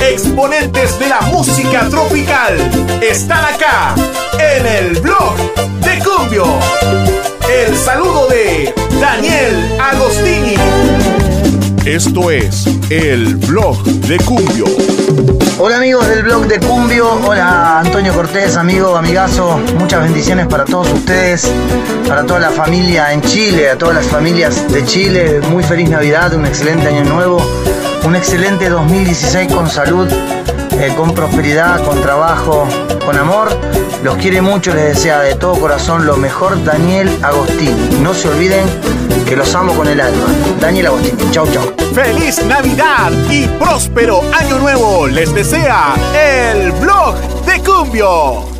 exponentes de la música tropical están acá en el blog de Cumbio. El saludo de Daniel Agostini. Esto es el blog de Cumbio. Hola amigos del blog de Cumbio, hola Antonio Cortés, amigo, amigazo, muchas bendiciones para todos ustedes, para toda la familia en Chile, a todas las familias de Chile, muy feliz Navidad, un excelente año nuevo, un excelente 2016 con salud, eh, con prosperidad, con trabajo, con amor. Los quiere mucho, les desea de todo corazón lo mejor Daniel Agostini. No se olviden que los amo con el alma. Daniel Agostini, chau chau. ¡Feliz Navidad y próspero año nuevo! Les desea el blog de Cumbio.